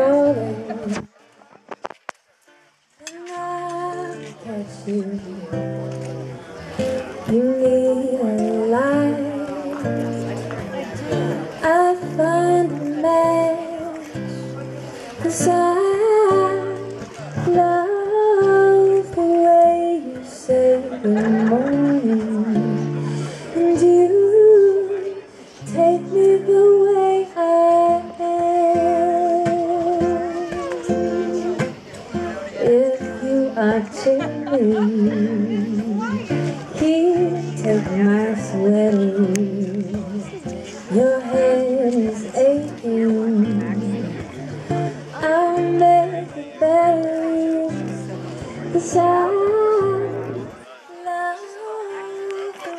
I need light I find a match Cause I chilly Here, take my sweater Your head is aching. I'll make it better Cause I love the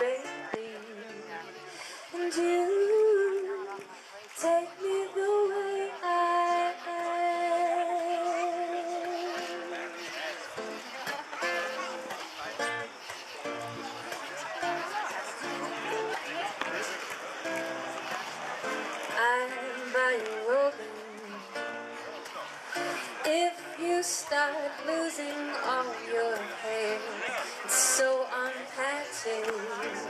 way And you take By your Rogaine. If you start losing all your hair, it's so unpatches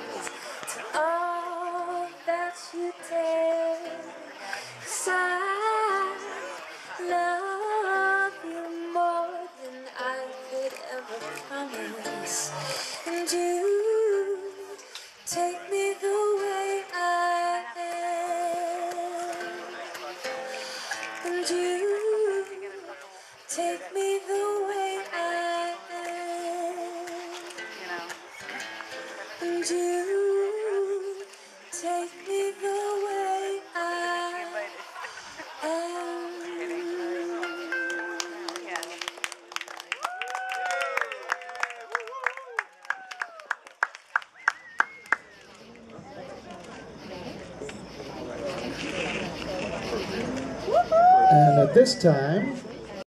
to all that you take. 'Cause I love you more than I could ever promise, and you take me And you take me the way I am. And you take me the way I am. At this time,